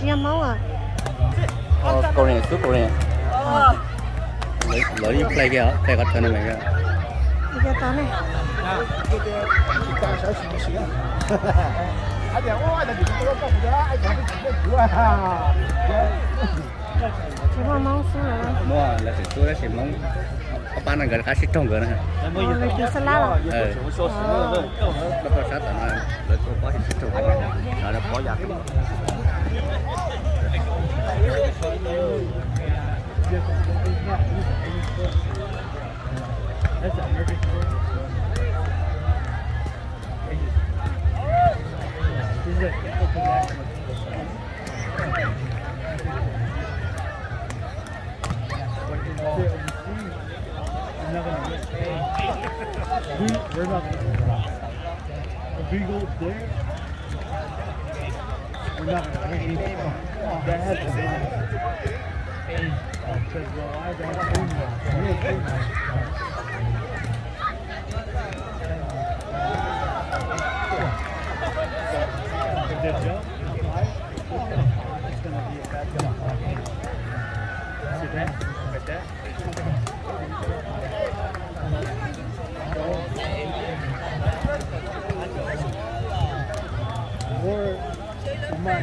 nên chia máu à? Ờ câu này suốt câu này lấy đi play kia play cái thân này kìa. Bây giờ tao này. Chỉ có máu xuống rồi mua là sẽ suốt là mong có bán là gần khá xích trong gần ha rồi lấy chú salad à? Ờ. Nó có sát là nó có nó có giặc We, We're not a beagle there. We're not going to Sit down, right there. money.